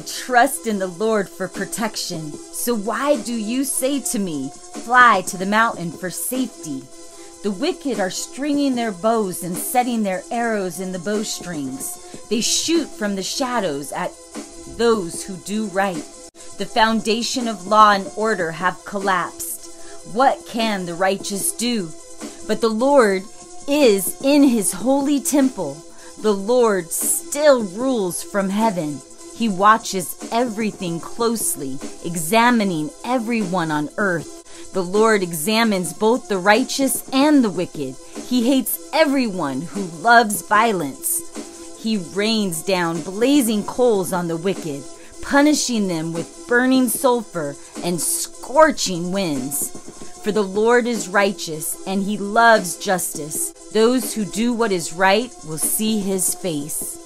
trust in the Lord for protection. So why do you say to me, Fly to the mountain for safety? The wicked are stringing their bows and setting their arrows in the bowstrings. They shoot from the shadows at those who do right. The foundation of law and order have collapsed. What can the righteous do? But the Lord is in his holy temple. The Lord still rules from heaven. He watches everything closely, examining everyone on earth. The Lord examines both the righteous and the wicked. He hates everyone who loves violence. He rains down blazing coals on the wicked, punishing them with burning sulfur and scorching winds. For the Lord is righteous, and he loves justice. Those who do what is right will see his face.